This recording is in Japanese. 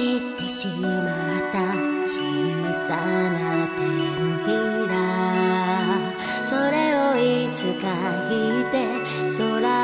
切ってしまった小さな手のひら。それをいつか引いて空